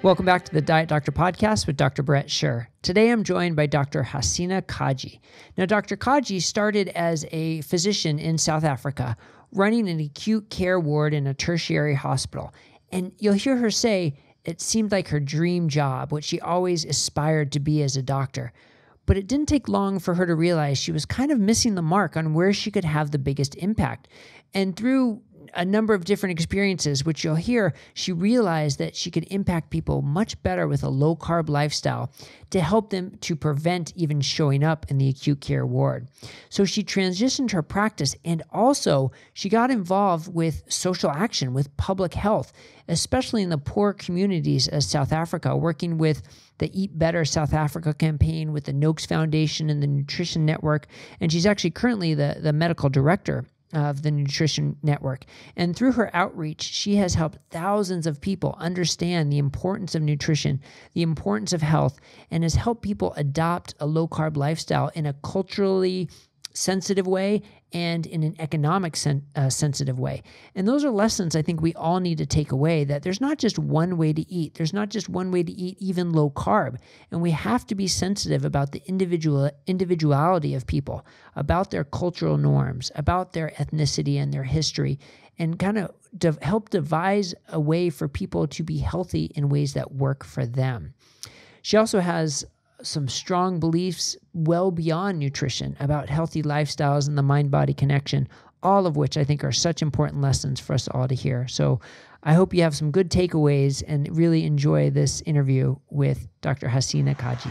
Welcome back to the Diet Doctor podcast with Dr. Bret Scher. Today I'm joined by Dr. Hassina Kajee. Now, Dr. Kajee started as a physician in South Africa, running an acute care ward in a tertiary hospital. And you'll hear her say it seemed like her dream job, what she always aspired to be as a doctor. But it didn't take long for her to realize she was kind of missing the mark on where she could have the biggest impact. And through a number of different experiences, which you'll hear, she realized that she could impact people much better with a low carb lifestyle to help them to prevent even showing up in the acute care ward. So she transitioned her practice and also she got involved with social action, with public health, especially in the poor communities of South Africa, working with the Eat Better South Africa campaign with the Noakes Foundation and the Nutrition Network. And she's actually currently the, the medical director of the Nutrition Network. And through her outreach, she has helped thousands of people understand the importance of nutrition, the importance of health, and has helped people adopt a low carb lifestyle in a culturally sensitive way and in an economic sen- uh, sensitive way. And those are lessons I think we all need to take away that there's not just one way to eat. There's not just one way to eat even low carb. And we have to be sensitive about the individual individuality of people, about their cultural norms, about their ethnicity and their history and kind of help devise a way for people to be healthy in ways that work for them. She also has some strong beliefs well beyond nutrition about healthy lifestyles and the mind body connection, all of which I think are such important lessons for us all to hear. So I hope you have some good takeaways and really enjoy this interview with Dr. Hassina Kajee.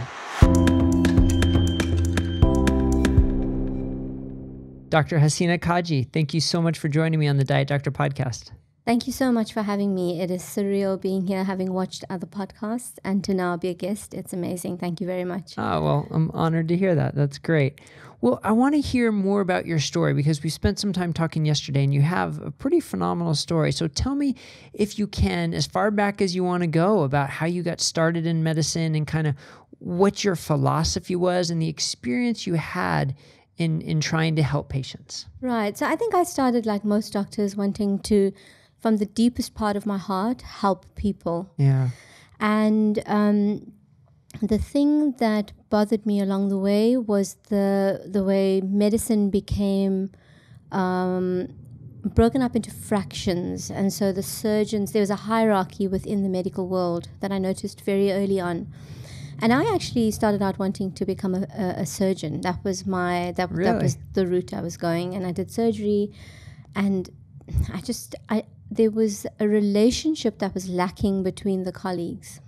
Dr. Hassina Kajee, thank you so much for joining me on the Diet Doctor podcast. Thank you so much for having me. It is surreal being here, having watched other podcasts, and to now be a guest. It's amazing. Thank you very much. Oh, well, I'm honored to hear that. That's great. Well, I want to hear more about your story because we spent some time talking yesterday and you have a pretty phenomenal story. So tell me, if you can, as far back as you want to go, about how you got started in medicine and kind of what your philosophy was and the experience you had in, in trying to help patients. Right. So I think I started like most doctors wanting to from the deepest part of my heart help people. Yeah. And um, the thing that bothered me along the way was the the way medicine became um, broken up into fractions, and so the surgeons there was a hierarchy within the medical world that I noticed very early on. And I actually started out wanting to become a, a, a surgeon. That was my that, really? that was the route I was going, and I did surgery, and I just I there was a relationship that was lacking between the colleagues.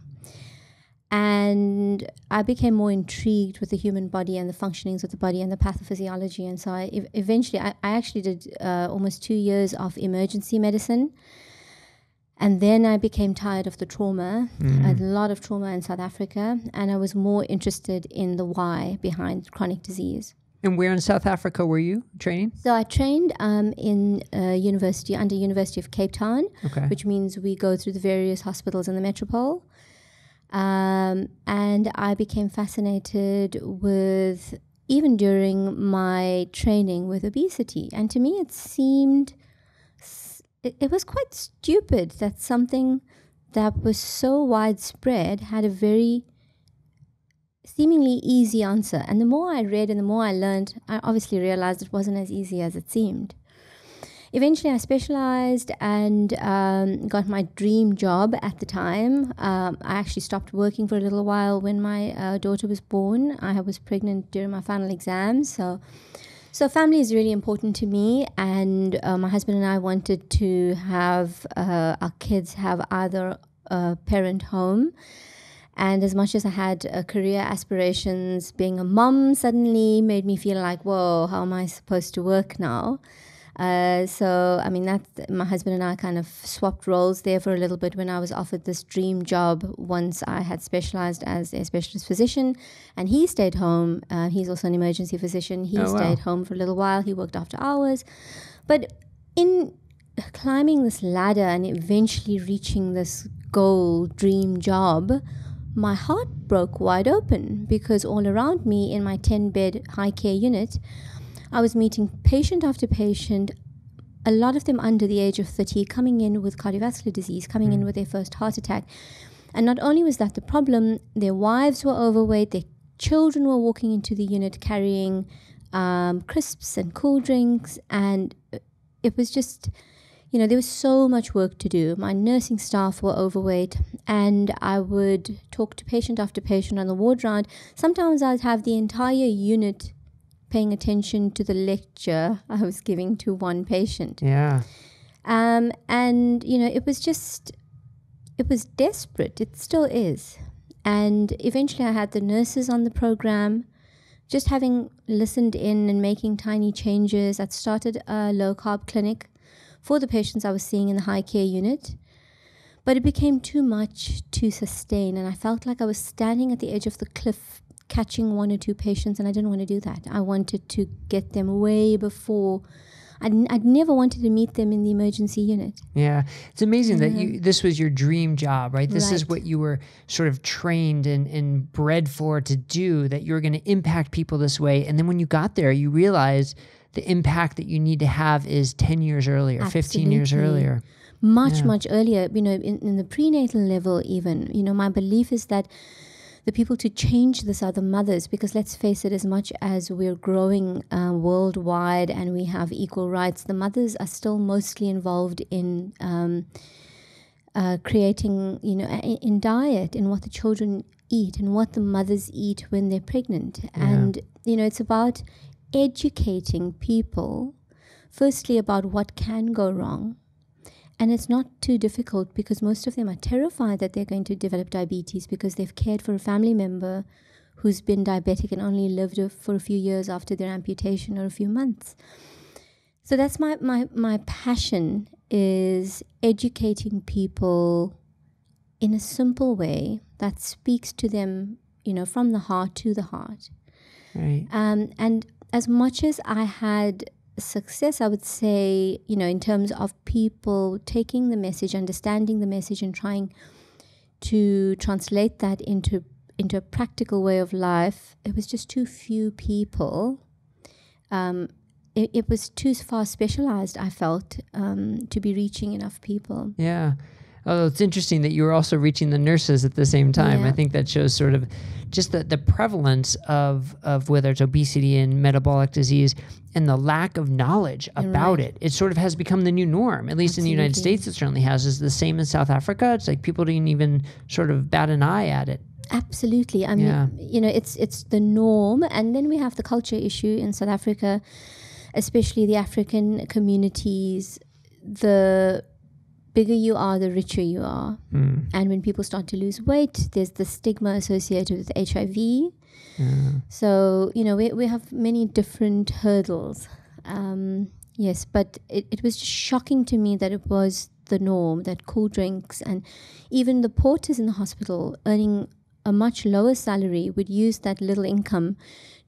And I became more intrigued with the human body and the functionings of the body and the pathophysiology. And so I eventually, I, I actually did uh, almost two years of emergency medicine. And then I became tired of the trauma, mm-hmm. a lot of trauma in South Africa, and I was more interested in the why behind chronic disease. And where in South Africa were you training? So I trained um, in uh, university under University of Cape Town, okay. which means we go through the various hospitals in the metropole. Um, and I became fascinated with even during my training with obesity. And to me, it seemed it, it was quite stupid that something that was so widespread had a very seemingly easy answer. And the more I read and the more I learned, I obviously realized it wasn't as easy as it seemed. Eventually, I specialized and um, got my dream job at the time. Um, I actually stopped working for a little while when my uh, daughter was born. I was pregnant during my final exams, so so family is really important to me, and uh, my husband and I wanted to have uh, our kids have either a parent home and as much as I had uh, career aspirations, being a mom suddenly made me feel like, whoa, how am I supposed to work now? Uh, so, I mean, that my husband and I kind of swapped roles there for a little bit when I was offered this dream job once I had specialized as a specialist physician. And he stayed home. Uh, he's also an emergency physician. He oh, stayed wow. home for a little while. He worked after hours. But in climbing this ladder and eventually reaching this goal, dream job, my heart broke wide open because all around me in my 10 bed high care unit, I was meeting patient after patient, a lot of them under the age of 30, coming in with cardiovascular disease, coming mm. in with their first heart attack. And not only was that the problem, their wives were overweight, their children were walking into the unit carrying um, crisps and cool drinks, and it was just, you know, there was so much work to do. My nursing staff were overweight, and I would talk to patient after patient on the ward round. Sometimes I'd have the entire unit paying attention to the lecture I was giving to one patient. Yeah. Um, and, you know, it was just, it was desperate. It still is. And eventually I had the nurses on the program. Just having listened in and making tiny changes, I'd started a low carb clinic for the patients I was seeing in the high care unit. But it became too much to sustain, and I felt like I was standing at the edge of the cliff catching one or two patients, and I didn't want to do that. I wanted to get them way before. I'd, I'd never wanted to meet them in the emergency unit. Yeah, it's amazing that you mm-hmm. this was your dream job, right? This is what you were sort of trained and, and bred for to do. That you were going to impact people this way, and then when you got there, you realized the impact that you need to have is ten years earlier, fifteen years earlier. much Yeah. much earlier you know in, in the prenatal level even you know my belief is that the people to change this are the mothers because let's face it as much as we're growing uh, worldwide and we have equal rights the mothers are still mostly involved in um, uh, creating you know in, in diet in what the children eat and what the mothers eat when they're pregnant and you know it's about educating people firstly about what can go wrong and it's not too difficult because most of them are terrified that they're going to develop diabetes because they've cared for a family member who's been diabetic and only lived for a few years after their amputation or a few months. So that's my, my, my passion is educating people in a simple way that speaks to them, you know, from the heart to the heart. Right. Um, and as much as I had success, I would say, you know, in terms of people taking the message, understanding the message, and trying to translate that into into a practical way of life, it was just too few people. Um, it, it was too far specialized. I felt um, to be reaching enough people. Yeah. Oh, it's interesting that you were also reaching the nurses at the same time. I think that shows sort of just the, the prevalence of, of whether it's obesity and metabolic disease and the lack of knowledge about it. It sort of has become the new norm, at least in the United States, it certainly has. Is the same in South Africa. It's like people didn't even sort of bat an eye at it. Absolutely. I mean, Yeah. you know, it's it's the norm, and then we have the culture issue in South Africa, especially the African communities. The bigger you are, the richer you are, Hmm. and when people start to lose weight, there's the stigma associated with HIV. Yeah. So you know, we we have many different hurdles. Um, yes, but it, it was just shocking to me that it was the norm that cool drinks and even the porters in the hospital earning a much lower salary would use that little income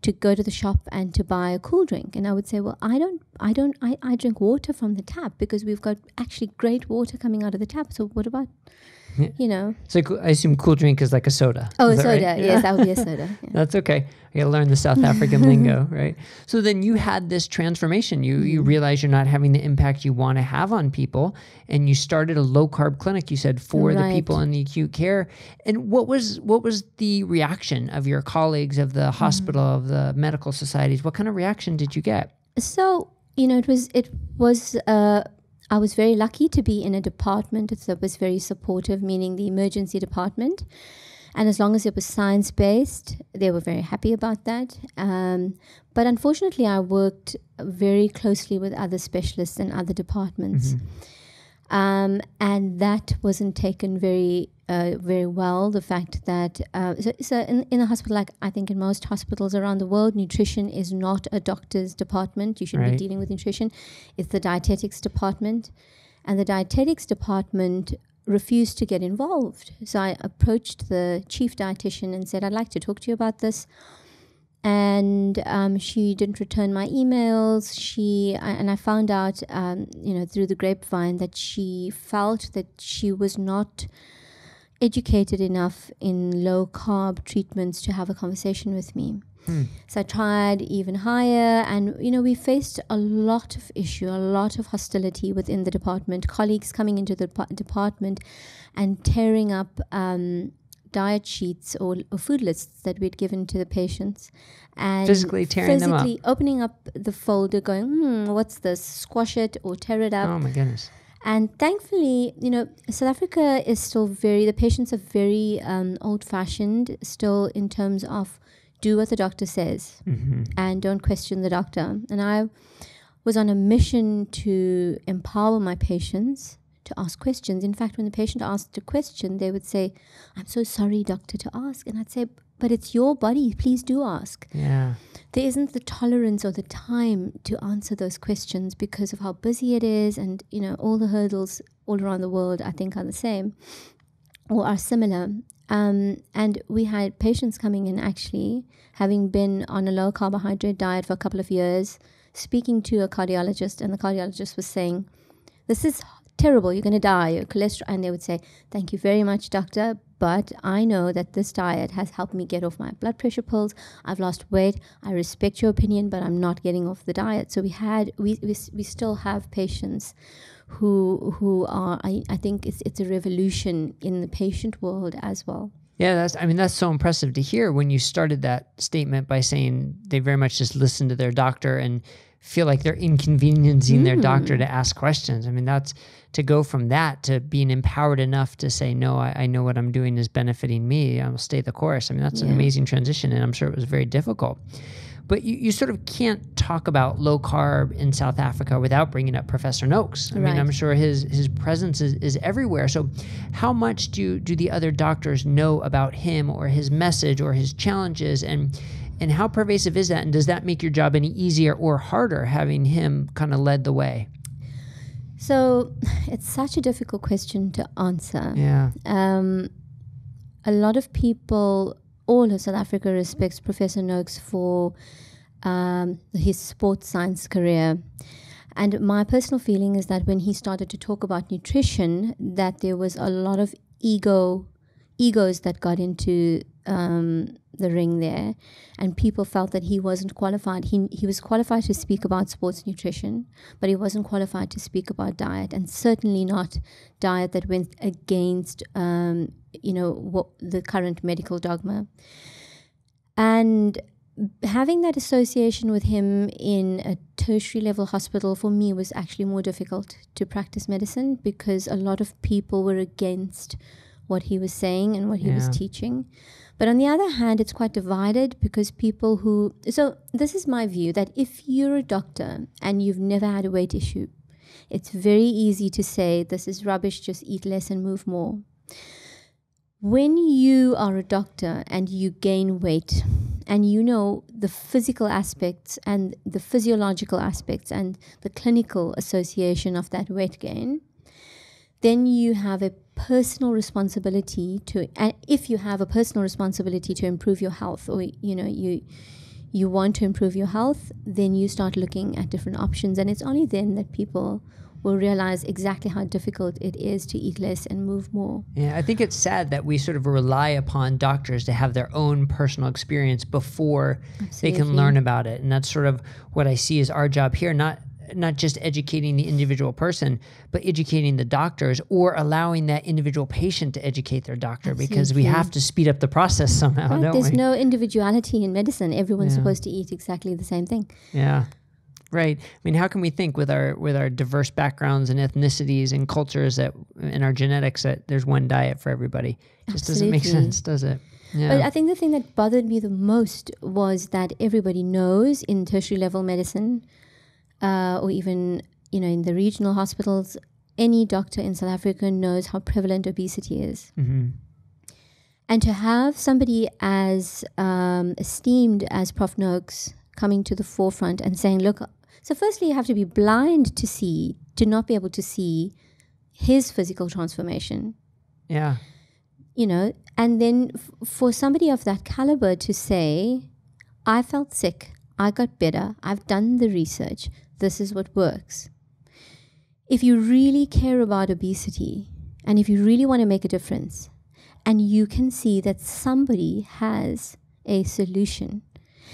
to go to the shop and to buy a cool drink. And i would say well i don't i don't i, I drink water from the tap because we've got actually great water coming out of the tap. So what about Yeah. you know So I assume cool drink is like a soda. oh Is that soda right? yes that would be a soda yeah. That's okay. I gotta learn the South African lingo, right? So then you had this transformation. You you realize you're not having the impact you want to have on people, and you started a low carb clinic. You said for the people in the acute care. And what was what was the reaction of your colleagues, of the hospital, of the medical societies? What kind of reaction did you get? So you know, it was it was. Uh, I was very lucky to be in a department that was very supportive, meaning the emergency department. And as long as it was science based, they were very happy about that. Um, but unfortunately, I worked very closely with other specialists in other departments. Um, and that wasn't taken very uh, very well. The fact that uh, so, so in, in a hospital, like I think in most hospitals around the world, nutrition is not a doctor's department. You shouldn't Right. be dealing with nutrition. It's the dietetics department, and the dietetics department refused to get involved. So I approached the chief dietitian and said, "I'd like to talk to you about this." and um, she didn't return my emails. She and I found out, um, you know, through the grapevine that she felt that she was not educated enough in low carb treatments to have a conversation with me. So I tried even higher, and you know we faced a lot of issue, a lot of hostility within the department. Colleagues coming into the depa- department and tearing up um, diet sheets or, or food lists that we'd given to the patients, and Physically tearing them up. physically opening up the folder, going, "Hmm, what's this?" Squash it or tear it up. Oh my goodness. And thankfully, you know, South Africa is still very, the patients are very um, old fashioned still in terms of do what the doctor says hmm and don't question the doctor. And I was on a mission to empower my patients to ask questions. In fact, when the patient asked a question, they would say, I'm so sorry, doctor, to ask. And I'd say, but it's your body. Please do ask Yeah. there isn't the tolerance or the time to answer those questions because of how busy it is and you know all the hurdles all around the world i think are the same or are similar um, and we had patients coming in actually having been on a low carbohydrate diet for a couple of years speaking to a cardiologist and the cardiologist was saying this is terrible you're going to die your cholesterol and they would say thank you very much doctor but i know that this diet has helped me get off my blood pressure pills i've lost weight i respect your opinion but i'm not getting off the diet so we had we we, we still have patients who who are I, I think it's it's a revolution in the patient world as well Yeah, that's. I mean, that's so impressive to hear. When you started that statement by saying they very much just listen to their doctor and feel like they're inconveniencing their doctor mm. to ask questions. I mean, that's to go from that to being empowered enough to say, no, I, I know what I'm doing is benefiting me. I'll stay the course. I mean, that's an amazing transition, and I'm sure it was very difficult. But you, you sort of can't talk about low carb in South Africa without bringing up Professor Noakes. I mean, I'm sure his his presence is, is everywhere. So, how much do do the other doctors know about him or his message or his challenges, and and how pervasive is that? And does that make your job any easier or harder having him kind of led the way? so it's such a difficult question to answer Yeah. um, a lot of people, all of South Africa respects Professor Noakes for um, his sports science career. And my personal feeling is that when he started to talk about nutrition, that there was a lot of ego, egos that got into um, the ring there, and people felt that he wasn't qualified. He he was qualified to speak about sports nutrition, but he wasn't qualified to speak about diet, and certainly not diet that went against um, you know what the current medical dogma. And having that association with him in a tertiary level hospital for me was actually more difficult to practice medicine because a lot of people were against what he was saying and what he was teaching. But on the other hand, it's quite divided because people who. So, this is my view that if you're a doctor and you've never had a weight issue, it's very easy to say, This is rubbish, just eat less and move more. When you are a doctor and you gain weight and you know the physical aspects and the physiological aspects and the clinical association of that weight gain, then you have a personal responsibility to and if you have a personal responsibility to improve your health or you know you you want to improve your health then you start looking at different options. And it's only then that people will realize exactly how difficult it is to eat less and move more. Yeah, I think it's sad that we sort of rely upon doctors to have their own personal experience before they can learn about it. And that's sort of what I see as our job here, not not just educating the individual person, but educating the doctors or allowing that individual patient to educate their doctor because we have to speed up the process somehow, right? there's we? no individuality in medicine everyone's Yeah. supposed to eat exactly the same thing Yeah. Right. I mean, how can we think with our with our diverse backgrounds and ethnicities and cultures that and our genetics that there's one diet for everybody? Just doesn't make sense, does it? Yeah. But I think the thing that bothered me the most was that everybody knows in tertiary level medicine, uh, or even you know in the regional hospitals, any doctor in South Africa knows how prevalent obesity is, hmm and to have somebody as um, esteemed as Prof. Noakes coming to the forefront and saying, "Look," so firstly you have to be blind to see, to not be able to see his physical transformation. Yeah. you know, and then f- for somebody of that caliber to say, I felt sick, I got better, I've done the research, this is what works. If you really care about obesity and if you really want to make a difference, and you can see that somebody has a solution,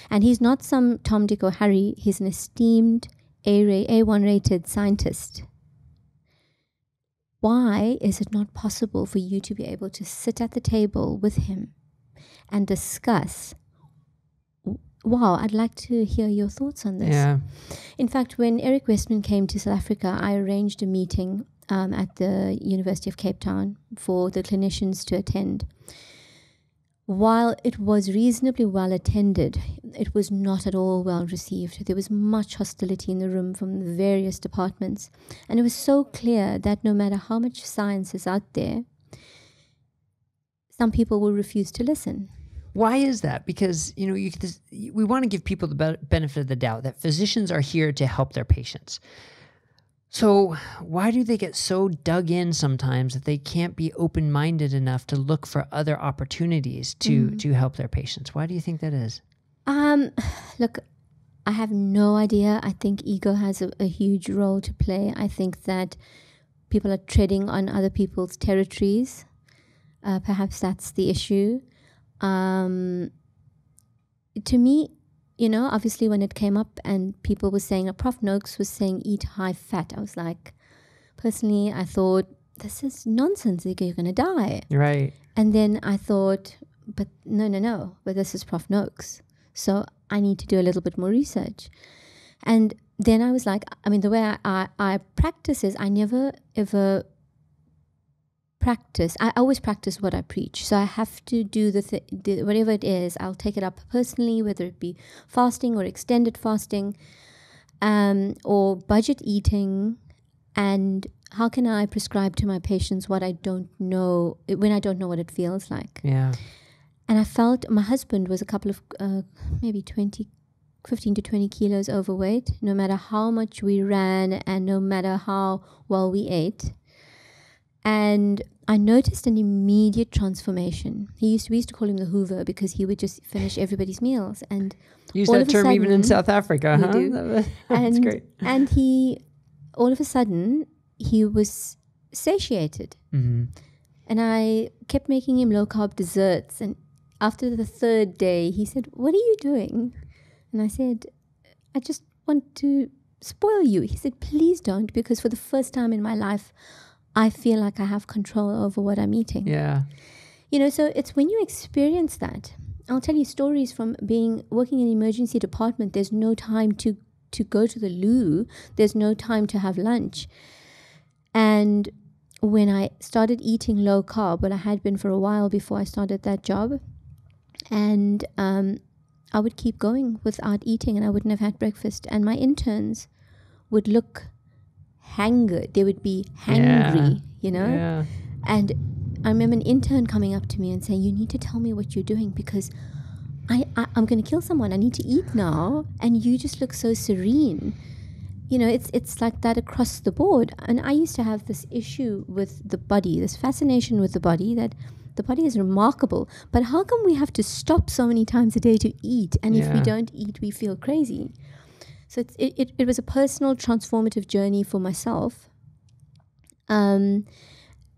And he's not some Tom, Dick, or Harry. He's an esteemed A A1 rated scientist. Why is it not possible for you to be able to sit at the table with him and discuss? Wow, I'd like to hear your thoughts on this. Yeah. In fact, when Eric Westman came to South Africa, I arranged a meeting um, at the University of Cape Town for the clinicians to attend. While it was reasonably well attended, it was not at all well received. There was much hostility in the room from the various departments. And it was so clear that no matter how much science is out there, some people will refuse to listen. Why is that? Because you know, you, this, we want to give people the benefit of the doubt that physicians are here to help their patients. So, why do they get so dug in sometimes that they can't be open minded enough to look for other opportunities to, mm. to help their patients? Why do you think that is? Um, look, I have no idea. I think ego has a, a huge role to play. I think that people are treading on other people's territories. Uh, perhaps that's the issue. Um, to me, you know, obviously when it came up and people were saying, a Prof. Noakes was saying eat high fat, I was like, personally, I thought, this is nonsense. You're going to die. Right. And then I thought, but no, no, no, but this is Prof. Noakes. So I need to do a little bit more research. And then I was like, I mean, the way I, I, I practice is I never ever practice. I always practice what I preach. So I have to do the, th- the, whatever it is. I'll take it up personally, whether it be fasting or extended fasting, um, or budget eating, and how can I prescribe to my patients what I don't know when I don't know what it feels like. Yeah. And I felt my husband was a couple of uh, maybe 20, 15 to 20 kilos overweight, no matter how much we ran and no matter how well we ate. And I noticed an immediate transformation. He used to, we used to call him the Hoover because he would just finish everybody's meals. And use that term sudden, even in South Africa, huh? That's great. And he, all of a sudden, he was satiated. Mm-hmm. And I kept making him low carb desserts. And after the third day, he said, "What are you doing?" And I said, "I just want to spoil you." He said, "Please don't, because for the first time in my life." I feel like I have control over what I'm eating. Yeah. You know, so it's when you experience that. I'll tell you stories from being working in the emergency department. There's no time to to go to the loo. There's no time to have lunch. And when I started eating low carb, well, I had been for a while before I started that job, and um, I would keep going without eating, and I wouldn't have had breakfast. And my interns would look hanger. They would be hangry, yeah. you know? Yeah. And I remember an intern coming up to me and saying, You need to tell me what you're doing because I, I, am going to kill someone. I need to eat now. And you just look so serene. You know, it's, it's like that across the board. And I used to have this issue with the body, this fascination with the body that the body is remarkable. But how come we have to stop so many times a day to eat? And yeah. if we don't eat, we feel crazy. So it, it, it was a personal transformative journey for myself. Um,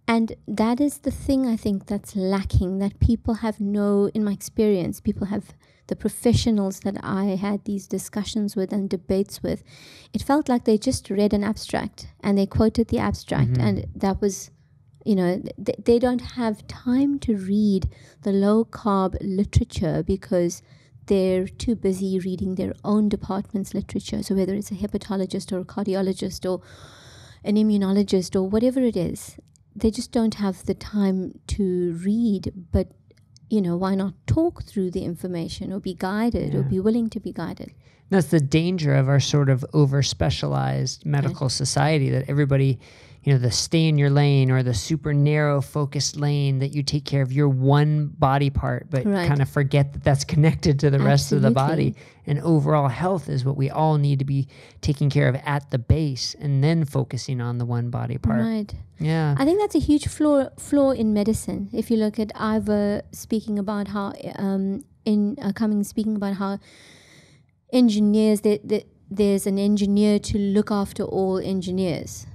and that is the thing I think that's lacking that people have no, in my experience, people have the professionals that I had these discussions with and debates with. It felt like they just read an abstract and they quoted the abstract, mm-hmm. and that was, you know, th- they don't have time to read the low carb literature because they're too busy reading their own department's literature. So, whether it's a hepatologist or a cardiologist or an immunologist or whatever it is, they just don't have the time to read. But, you know, why not talk through the information or be guided yeah. or be willing to be guided? That's the danger of our sort of over specialized medical right. society that everybody you know the stay in your lane or the super narrow focused lane that you take care of your one body part but right. kind of forget that that's connected to the Absolutely. rest of the body. And overall health is what we all need to be taking care of at the base and then focusing on the one body part. Right. Yeah. I think that's a huge flaw flaw in medicine. If you look at Ivor speaking about how um, in uh, coming speaking about how engineers that, that there's an engineer to look after all engineers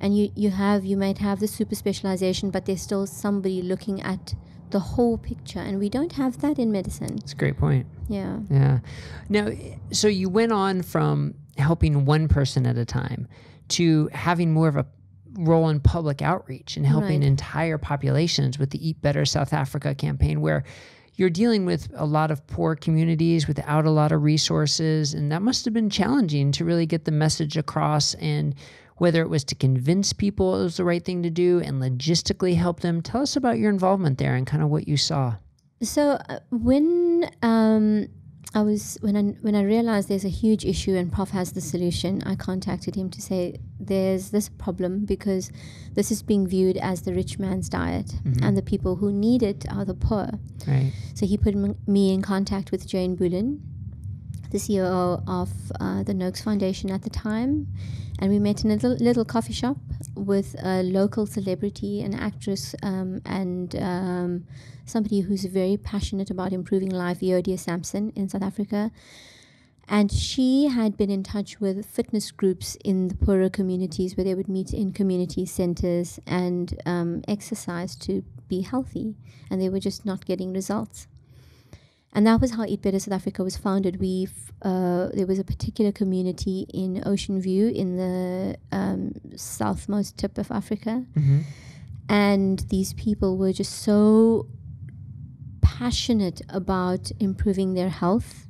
and you you have you might have the super specialization but there's still somebody looking at the whole picture, and we don't have that in medicine. it's a great point. Yeah. Yeah. Now, so you went on from helping one person at a time to having more of a role in public outreach and helping Right. entire populations with the Eat Better South Africa campaign, where you're dealing with a lot of poor communities without a lot of resources. And that must have been challenging to really get the message across and whether it was to convince people it was the right thing to do and logistically help them. Tell us about your involvement there and kind of what you saw. So uh, when um, I was when I when I realized there's a huge issue and Prof has the solution, I contacted him to say there's this problem because this is being viewed as the rich man's diet, and the people who need it are the poor. Right. So he put m- me in contact with Jayne Bullen, the CEO of uh, the Noakes Foundation at the time, and we met in a little, little coffee shop with a local celebrity, an actress, um, and um, somebody who's very passionate about improving life, Yodia Sampson in South Africa. And she had been in touch with fitness groups in the poorer communities where they would meet in community centers and um, exercise to be healthy. And they were just not getting results. And that was how Eat Better South Africa was founded. We uh, there was a particular community in Ocean View in the um, southmost tip of Africa, Mm-hmm. and these people were just so passionate about improving their health.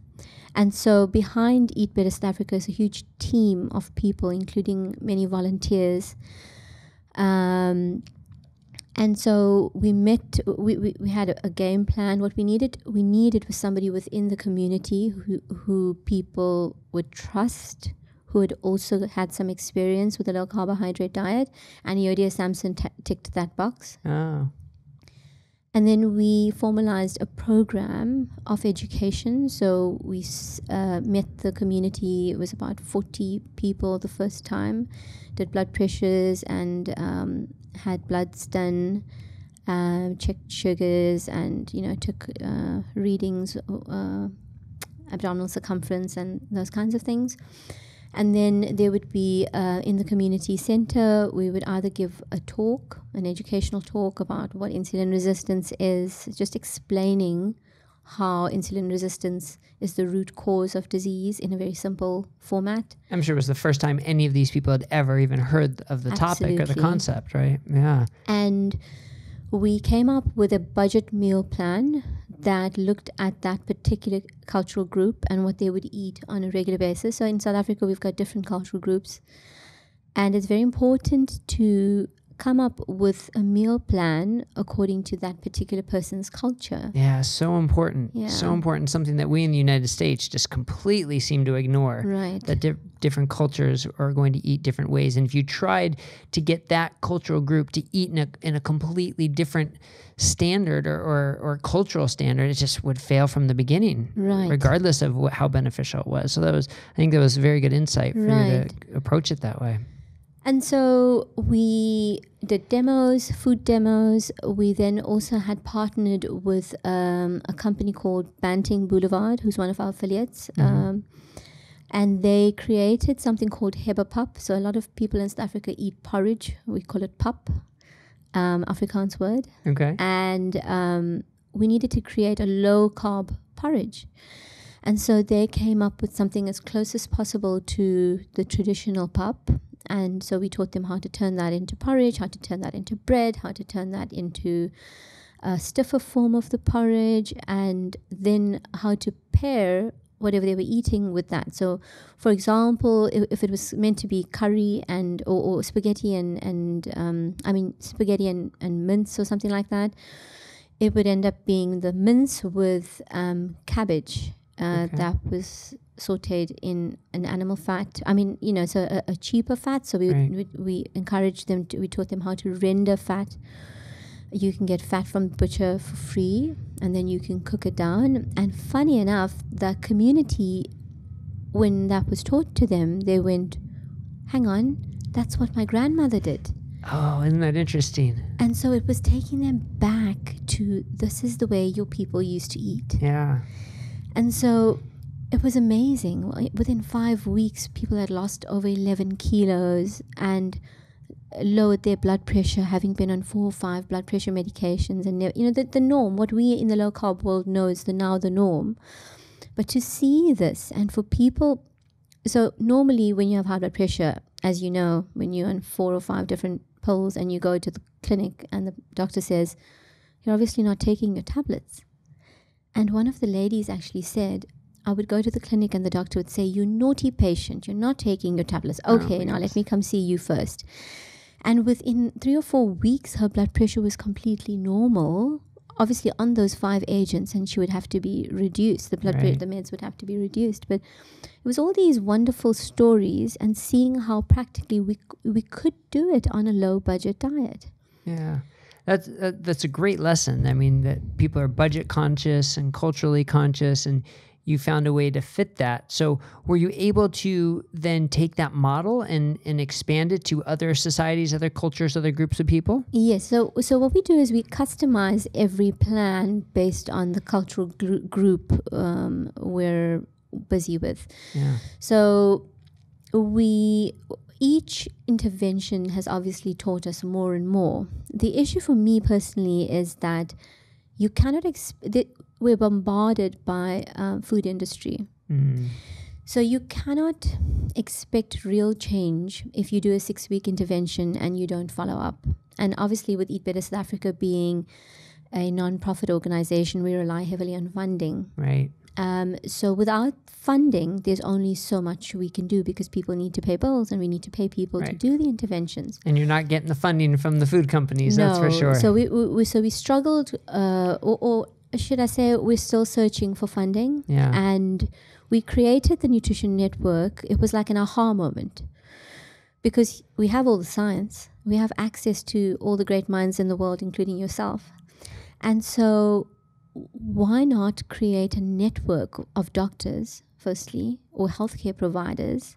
And so behind Eat Better South Africa is a huge team of people, including many volunteers. Um, and so we met, we, we, we had a, a game plan. What we needed, we needed was somebody within the community who, who people would trust, who had also had some experience with a low carbohydrate diet. And Yodia Sampson t- ticked that box. Oh. And then we formalized a program of education. So we uh, met the community, it was about 40 people the first time, did blood pressures and um, had bloods done, um, checked sugars, and you know, took uh, readings, uh, abdominal circumference, and those kinds of things. And then there would be uh, in the community center, we would either give a talk, an educational talk about what insulin resistance is, just explaining how insulin resistance is the root cause of disease in a very simple format. I'm sure it was the first time any of these people had ever even heard of the topic or the concept, right? Yeah. And we came up with a budget meal plan that looked at that particular cultural group and what they would eat on a regular basis. So in South Africa, we've got different cultural groups. And it's very important to come up with a meal plan according to that particular person's culture. Yeah, so important. Yeah. So important. Something that we in the United States just completely seem to ignore. Right. That di- different cultures are going to eat different ways. And if you tried to get that cultural group to eat in a, in a completely different standard or, or, or cultural standard, it just would fail from the beginning, Right. regardless of wh- how beneficial it was. So that was, I think that was very good insight for you to approach it that way. And so we did demos, food demos. We then also had partnered with um, a company called Banting Boulevard, who's one of our affiliates. Um, and they created something called Heba Pup. So a lot of people in South Africa eat porridge. We call it pap, um, Afrikaans word Okay. and um, we needed to create a low carb porridge. And so they came up with something as close as possible to the traditional pap. And so we taught them how to turn that into porridge, how to turn that into bread, how to turn that into a stiffer form of the porridge, and then how to pair whatever they were eating with that. So, for example, if, if it was meant to be curry and or, or spaghetti and and um, I mean spaghetti and, and mince or something like that, it would end up being the mince with um, cabbage uh, Okay. that was sauteed in an animal fat. I mean, you know, so a, a cheaper fat. So we, Right. we we encouraged them. To, we taught them how to render fat. You can get fat from the butcher for free, and then you can cook it down. And funny enough, the community, when that was taught to them, they went, "Hang on, that's what my grandmother did." Oh, isn't that interesting? And so it was taking them back to this is the way your people used to eat. Yeah. And so it was amazing. Within five weeks, people had lost over 11 kilos, and lowered their blood pressure, having been on four or five blood pressure medications, and you know the, the norm, what we in the low carb world know is the now the norm. But to see this, and for people, so normally when you have high blood pressure, as you know, when you're on four or five different pills and you go to the clinic and the doctor says, You're obviously not taking your tablets. And one of the ladies actually said, I would go to the clinic and the doctor would say, You naughty patient, you're not taking your tablets. Oh, Okay, now let me come see you first. And within three or four weeks, her blood pressure was completely normal. Obviously, on those five agents, and she would have to be reduced. The blood Right. pressure, the meds would have to be reduced. But it was all these wonderful stories and seeing how practically we we could do it on a low budget diet. Yeah. That's that, that's a great lesson. I mean, that people are budget conscious and culturally conscious, and you found a way to fit that. So, were you able to then take that model and and expand it to other societies, other cultures, other groups of people? Yes. So so what we do is we customize every plan based on the cultural gr- group um, we're busy with. Yeah. So we each intervention has obviously taught us more and more. The issue for me personally is that you cannot exp- we're bombarded by uh, food industry. Mm. So you cannot expect real change if you do a six week intervention and you don't follow up. And obviously, with Eat Better South Africa being a non-profit organization, we rely heavily on funding. Right. Um, so without funding, there's only so much we can do because people need to pay bills and we need to pay people to do the interventions. And you're not getting the funding from the food companies. that's for sure. So we, we, we so we struggled, uh, or, or should I say, we're still searching for funding. Yeah. and we created the nutrition network. It was like an aha moment because we have all the science. We have access to all the great minds in the world including yourself. And so why not create a network of doctors firstly or healthcare providers?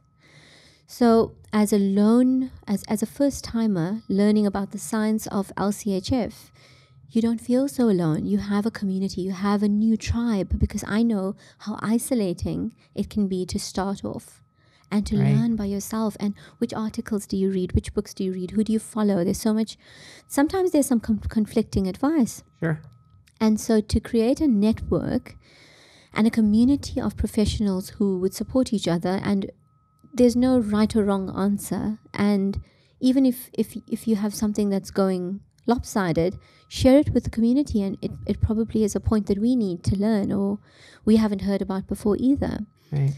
So as a lone as, as a first timer learning about the science of lchf you don't feel so alone. You have a community, you have a new tribe because I know how isolating it can be to start off and to Right. learn by yourself. And which articles do you read? Which books do you read? Who do you follow? There's so much, sometimes there's some com- conflicting advice. sure. And so to create a network and a community of professionals who would support each other and there's no right or wrong answer and even if if if you have something that's going lopsided share it with the community and it, it probably is a point that we need to learn or we haven't heard about before either Right.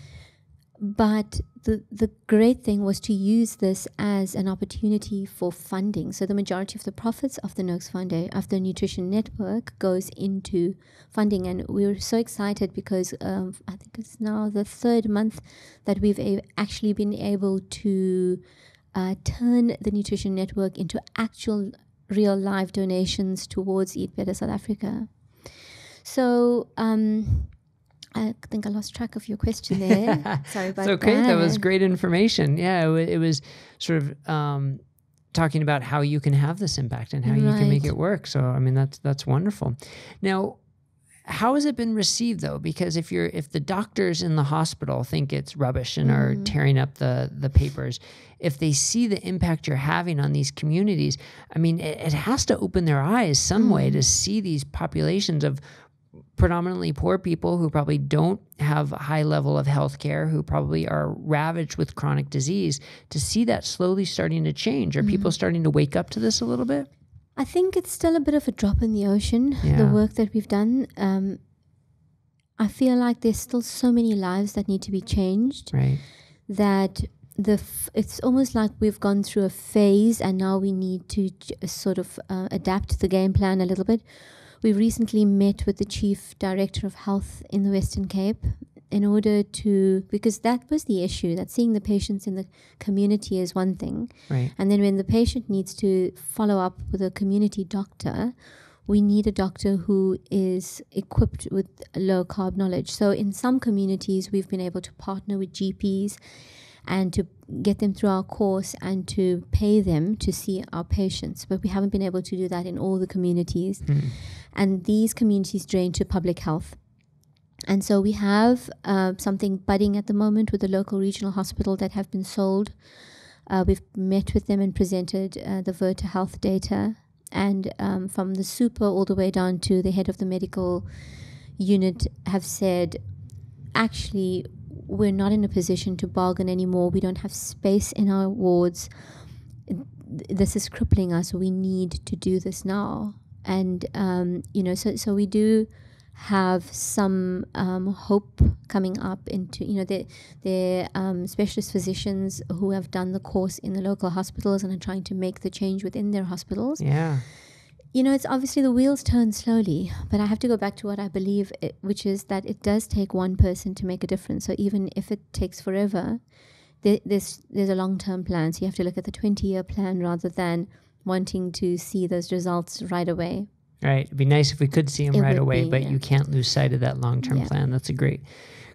but the the great thing was to use this as an opportunity for funding. So the majority of the profits of the Noakes Foundation of the Nutrition Network goes into funding, and we were so excited because um, I think it's now the third month that we've a- actually been able to uh, turn the Nutrition Network into actual real live donations towards Eat Better South Africa. So. Um, I think I lost track of your question there. Sorry about It's okay. That was great information. Yeah, it, it was sort of um, talking about how you can have this impact and how you can make it work. So, I mean, that's that's wonderful. Now, how has it been received though? Because if you're if the doctors in the hospital think it's rubbish and are Mm. tearing up the the papers, if they see the impact you're having on these communities, I mean, it, it has to open their eyes some way Mm. to see these populations of predominantly poor people who probably don't have a high level of health care, who probably are ravaged with chronic disease, to see that slowly starting to change. Are people starting to wake up to this a little bit? I think it's still a bit of a drop in the ocean, Yeah. the work that we've done. Um, I feel like there's still so many lives that need to be changed Right. that the f- it's almost like we've gone through a phase and now we need to j- sort of uh, adapt the game plan a little bit. We recently met with the chief director of health in the Western Cape in order to because that was the issue that seeing the patients in the community is one thing Right. and then when the patient needs to follow up with a community doctor, we need a doctor who is equipped with low carb knowledge. So in some communities, we've been able to partner with GPs and to get them through our course and to pay them to see our patients. But we haven't been able to do that in all the communities. Mm. And these communities drain to public health. And so we have uh, something budding at the moment with the local regional hospital that have been sold Uh, we've met with them and presented uh, the Virta Health data, and um, from the super all the way down to the head of the medical unit have said, actually, we're not in a position to bargain anymore. We don't have space in our wards. This is crippling us. We need to do this now. And um, you know, so so we do have some um, hope coming up into you know the the um, specialist physicians who have done the course in the local hospitals and are trying to make the change within their hospitals. Yeah. You know, it's obviously the wheels turn slowly, but I have to go back to what I believe, it, which is that it does take one person to make a difference. So even if it takes forever, there, there's there's a long term plan. So you have to look at the twenty year plan rather than wanting to see those results right away. Right. It'd be nice if we could see them It right away, be, but yeah. you can't lose sight of that long term Yeah. plan. That's a great,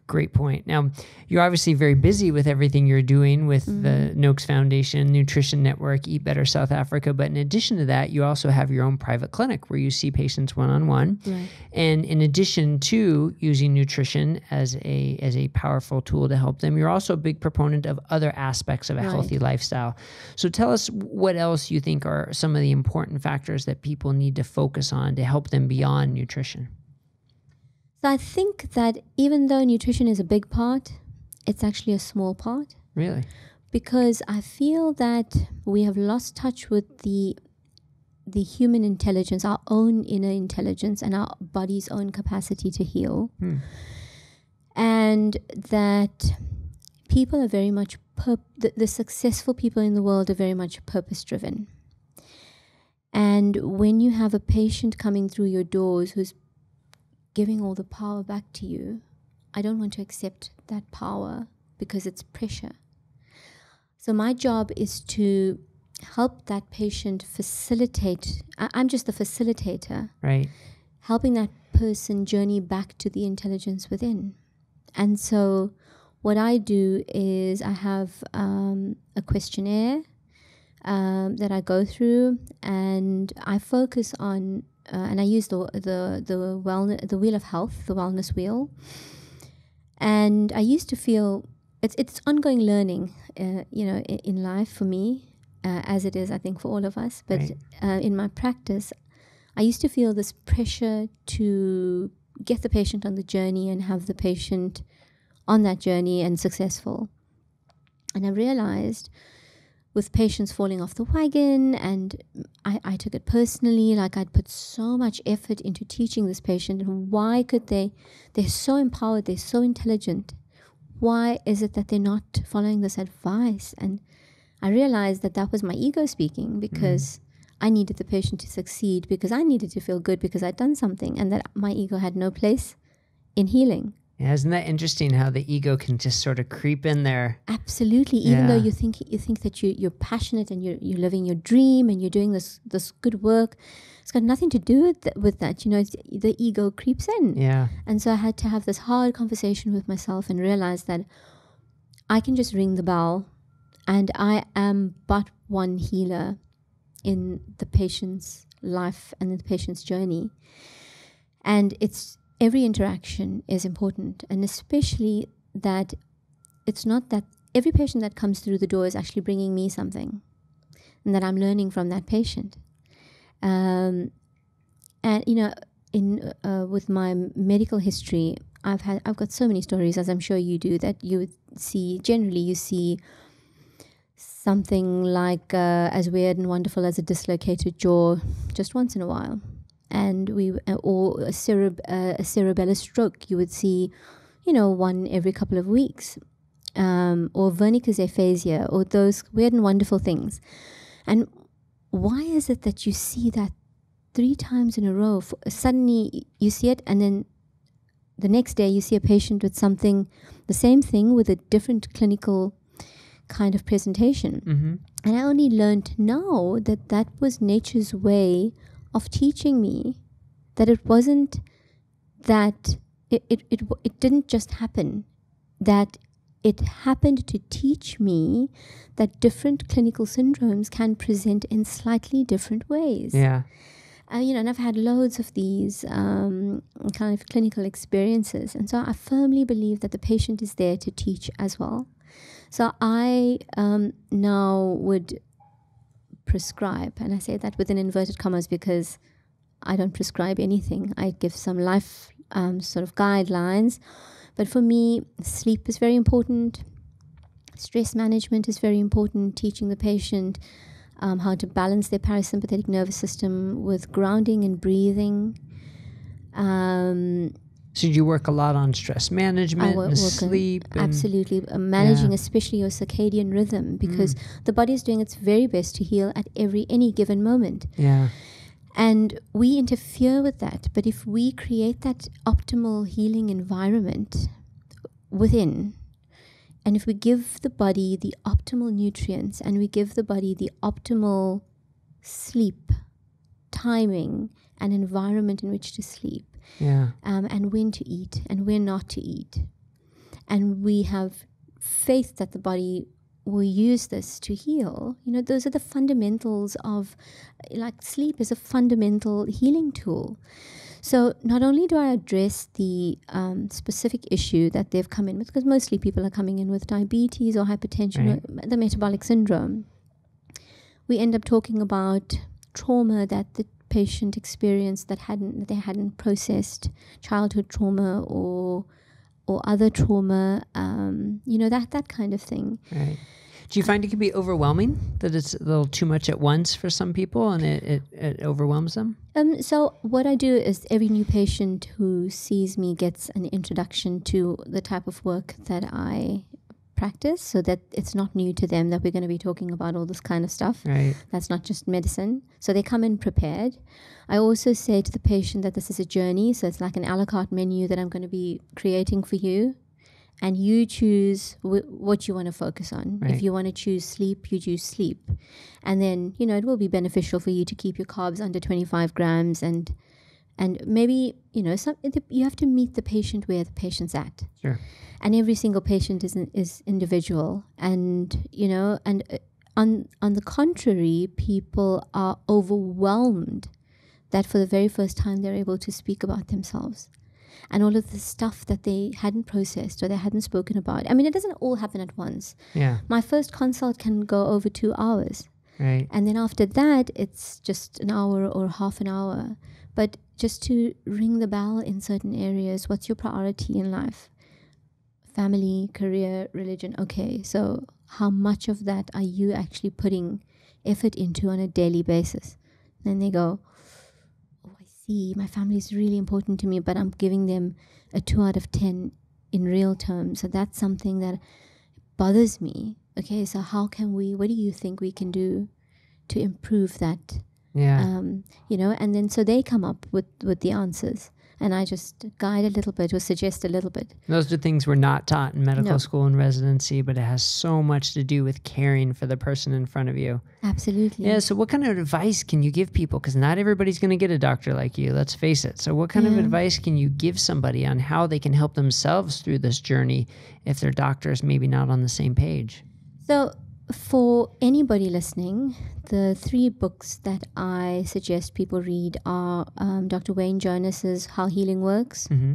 great point. Now, you're obviously very busy with everything you're doing with the Mm-hmm. Noakes Foundation, Nutrition Network, Eat Better South Africa. But in addition to that, you also have your own private clinic where you see patients one on one. And in addition to using nutrition as a as a powerful tool to help them, you're also a big proponent of other aspects of a Right. healthy lifestyle. So tell us what else you think are some of the important factors that people need to focus on to help them beyond nutrition. So I think that even though nutrition is a big part, it's actually a small part Really? because I feel that we have lost touch with the the human intelligence, our own inner intelligence, and our body's own capacity to heal, Hmm. and that people are very much pur- the, the successful people in the world are very much purpose driven. And when you have a patient coming through your doors who's giving all the power back to you, I don't want to accept that power because it's pressure. So my job is to help that patient facilitate. I- I'm just the facilitator, Right. helping that person journey back to the intelligence within. And so, what I do is I have um, a questionnaire um, that I go through, and I focus on, uh, and I use the the the wellness, the wheel of health, the wellness wheel. And I used to feel it's it's ongoing learning, uh, you know, in, in life for me, uh, as it is, I think, for all of us. But Right. uh, in my practice, I used to feel this pressure to get the patient on the journey and have the patient on that journey and successful. And I realized with patients falling off the wagon, and I, I took it personally, like I'd put so much effort into teaching this patient, and why could they? They're so empowered, they're so intelligent. Why is it that they're not following this advice? And I realized that that was my ego speaking mm-hmm. because I needed the patient to succeed because I needed to feel good because I'd done something, and that my ego had no place in healing. Yeah, isn't that interesting how the ego can just sort of creep in there? Absolutely. Even though you think you think that you you're passionate and you're you're living your dream and you're doing this this good work, it's got nothing to do with th- with that. You know, it's, the ego creeps in, Yeah. and so I had to have this hard conversation with myself and realize that I can just ring the bell, and I am but one healer in the patient's life and in the patient's journey, and it's every interaction is important, and especially that it's not that every patient that comes through the door is actually bringing me something and that I'm learning from that patient. Um, and you know, in uh, with my medical history, I've had I've got so many stories, as I'm sure you do, that you would see. Generally, you see something like uh, as weird and wonderful as a dislocated jaw, just once in a while, and we uh, or a, cereb- uh, a cerebellar stroke. You would see, you know, one every couple of weeks, um, or Wernicke's aphasia, or those weird and wonderful things. And why is it that you see that three times in a row? F suddenly you see it, and then the next day you see a patient with something, the same thing with a different clinical kind of presentation. Mm-hmm. And I only learned now that that was nature's way of teaching me that it wasn't that it, it, it, it didn't just happen, that it happened to teach me that different clinical syndromes can present in slightly different ways. Yeah. Uh, you know, and I've had loads of these um, kind of clinical experiences. And so I firmly believe that the patient is there to teach as well. So I um, now would prescribe, and I say that within inverted commas because I don't prescribe anything. I give some life um, sort of guidelines. But for me, sleep is very important. Stress management is very important. Teaching the patient um, how to balance their parasympathetic nervous system with grounding and breathing. Um, so you work a lot on stress management wo- and work on- sleep. and- absolutely uh, managing Yeah. especially your circadian rhythm because Mm. the body is doing its very best to heal at every any given moment yeah. and we interfere with that but if we create that optimal healing environment within and if we give the body the optimal nutrients and we give the body the optimal sleep timing and environment in which to sleep Yeah. um, and when to eat and when not to eat. And we have faith that the body will use this to heal. You know, those are the fundamentals of, like, sleep is a fundamental healing tool. So not only do I address the um, specific issue that they've come in with, because mostly people are coming in with diabetes or hypertension or the metabolic syndrome, we end up talking about trauma that the patient experience that hadn't that they hadn't processed, childhood trauma or or other trauma, um, you know that that kind of thing. Right. Do you find it can be overwhelming? That it's a little too much at once for some people and it, it, it overwhelms them? Um, so what I do is every new patient who sees me gets an introduction to the type of work that I practice, so that it's not new to them that we're going to be talking about all this kind of stuff. Right. That's not just medicine. So they come in prepared. I also say to the patient that this is a journey. So it's like an a la carte menu that I'm going to be creating for you. And you choose w- what you want to focus on. Right. If you want to choose sleep, you choose sleep. And then, you know, it will be beneficial for you to keep your carbs under 25 grams and and maybe, you know, some you have to meet the patient where the patient's at. Sure. and every single patient is is individual. And you know and uh, on on the contrary people are overwhelmed that for the very first time they're able to speak about themselves. And all of the stuff that they hadn't processed or they hadn't spoken about. I mean it doesn't all happen at once. Yeah. my first consult can go over 2 hours. Right. and then after that it's just an hour or half an hour but just to ring the bell in certain areas what's your priority in life? Family career religion? Okay so how much of that are you actually putting effort into on a daily basis? Then they go oh i see. My family is really important to me but i'm giving them a 2 out of 10 in real terms. So that's something that bothers me. Okay so how can we what do you think we can do to improve that Yeah. um, you know and then so they come up with with the answers and i just guide a little bit or suggest a little bit Those are things we're not taught in medical No. school and residency, but it has so much to do with caring for the person in front of you. absolutely Yeah. So, what kind of advice can you give people? Because not everybody's going to get a doctor like you. Let's face it. So, what kind of advice can you give somebody on how they can help themselves through this journey if their doctor is maybe not on the same page? so for anybody listening the three books that i suggest people read are um, dr wayne jonas's how healing works hmm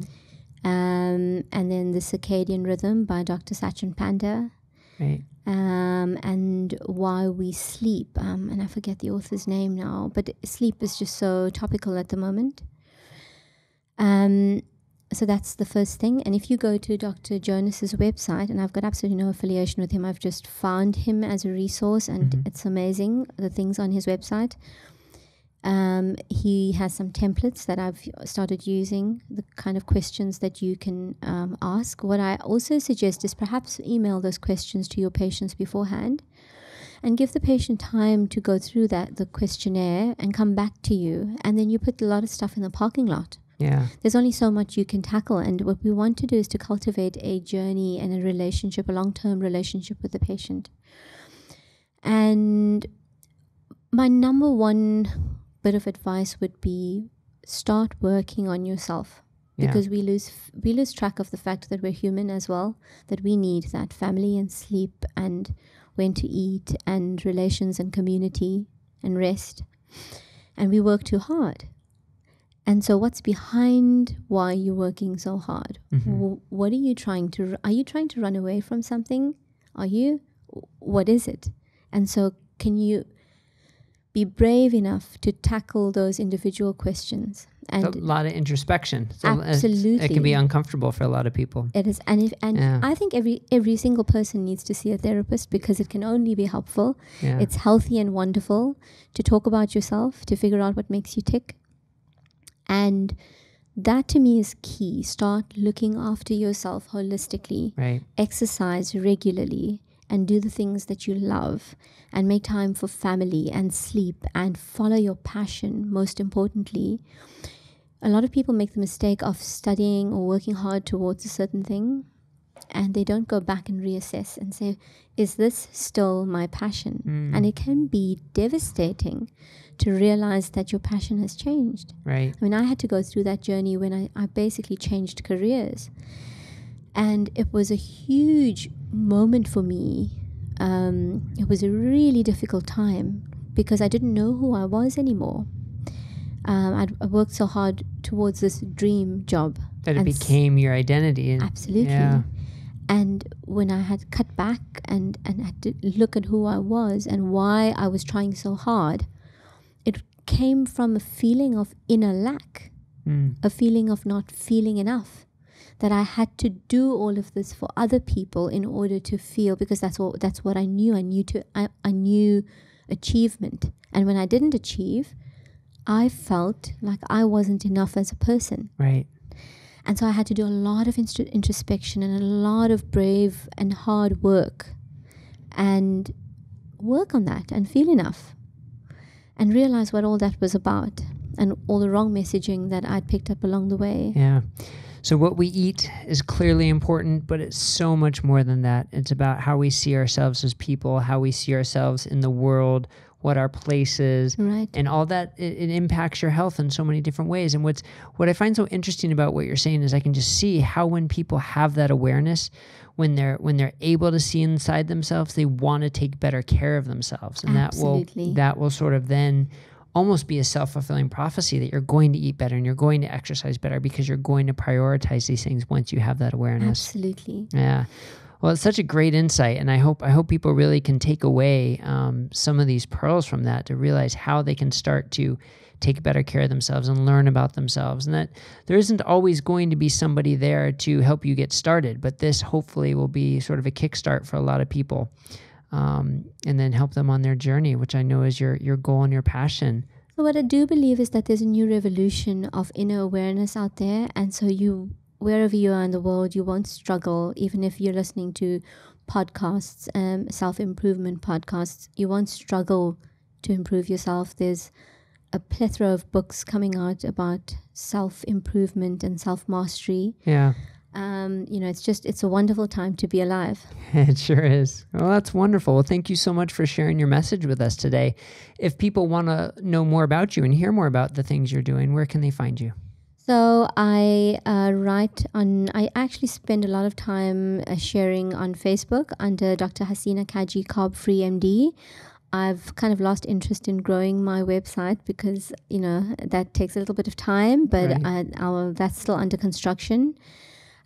um, and then the circadian rhythm by dr satchin panda Right. um, and why we sleep. Um, and I forget the author's name now, but sleep is just so topical at the moment. Um, so that's the first thing. And if you go to Dr. Jonas's website, and I've got absolutely no affiliation with him, I've just found him as a resource, and Mhm. it's amazing the things on his website. Um, he has some templates that I've started using, the kind of questions that you can um, ask. What I also suggest is perhaps email those questions to your patients beforehand and give the patient time to go through that the questionnaire and come back to you and then you put a lot of stuff in the parking lot Yeah. there's only so much you can tackle and what we want to do is to cultivate a journey and a relationship a long-term relationship with the patient and my number one bit of advice would be start working on yourself Yeah. because we lose we lose track of the fact that we're human as well that we need that family and sleep and when to eat and relations and community and rest and we work too hard and so what's behind why you're working so hard Mhm. Wh- what are you trying to are you trying to run away from something Are you? What is it? And so, can you be brave enough to tackle those individual questions? And a lot of introspection. So absolutely, it can be uncomfortable for a lot of people. It is, and if, and yeah. I think every every single person needs to see a therapist because it can only be helpful. Yeah. It's healthy and wonderful to talk about yourself, to figure out what makes you tick, and that to me is key. Start looking after yourself holistically. Right. Exercise regularly and do the things that you love and make time for family and sleep and follow your passion most importantly. A lot of people make the mistake of studying or working hard towards a certain thing and they don't go back and reassess and say, is this still my passion? Mm. And it can be devastating to realize that your passion has changed. Right. I mean, I had to go through that journey when I, I basically changed careers. And it was a huge moment for me. Um, it was a really difficult time because I didn't know who I was anymore. Um, I'd, I worked so hard towards this dream job. That it became your identity. Absolutely. Yeah. And when I had cut back and, and had to look at who I was and why I was trying so hard, came from a feeling of inner lack, mm. a feeling of not feeling enough. That I had to do all of this for other people in order to feel because that's what that's what I knew. I knew to I, I knew achievement. And when I didn't achieve, I felt like I wasn't enough as a person. Right. And so I had to do a lot of introspection and a lot of brave and hard work and work on that and feel enough and realize what all that was about and all the wrong messaging that I'd picked up along the way. Yeah. So, what we eat is clearly important, but it's so much more than that. It's about how we see ourselves as people, how we see ourselves in the world, what our place is, right. and all that. It, it, impacts your health in so many different ways. And what's what I find so interesting about what you're saying is I can just see how when people have that awareness, when they're when they're able to see inside themselves, they want to take better care of themselves, and Absolutely. that will that will sort of then almost be a self-fulfilling prophecy that you're going to eat better and you're going to exercise better because you're going to prioritize these things once you have that awareness. Absolutely. Yeah. Well, it's such a great insight, and I hope I hope people really can take away um, some of these pearls from that to realize how they can start to take better care of themselves and learn about themselves, and that there isn't always going to be somebody there to help you get started, but this hopefully will be sort of a kickstart for a lot of people, um, and then help them on their journey, which I know is your your goal and your passion. What I do believe is that there's a new revolution of inner awareness out there, and so you wherever you are in the world, you won't struggle, even if you're listening to podcasts, um, self improvement podcasts, you won't struggle to improve yourself. There's a plethora of books coming out about self improvement and self mastery. Yeah. Um, you know, it's just, it's a wonderful time to be alive. It sure is. Well, that's wonderful. Well, thank you so much for sharing your message with us today. If people want to know more about you and hear more about the things you're doing, where can they find you? So I uh, write on. I actually spend a lot of time uh, sharing on Facebook under Dr. Hassina Kajee Carb Free MD. I've kind of lost interest in growing my website because you know that takes a little bit of time, but right. I, that's still under construction.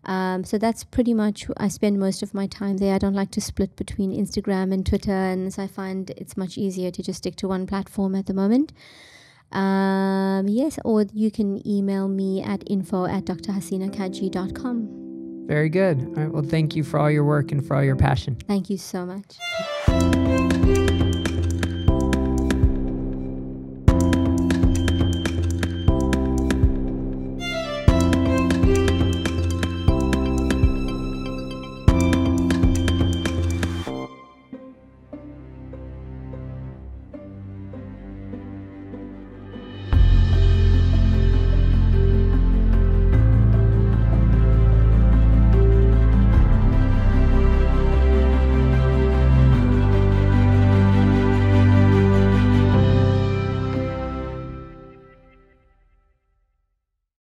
Um, so that's pretty much I spend most of my time there. I don't like to split between Instagram and Twitter, and so I find it's much easier to just stick to one platform at the moment. Um, yes, or you can email me at info at drhassinakajee.com. Very good. All right. Well, thank you for all your work and for all your passion. Thank you so much.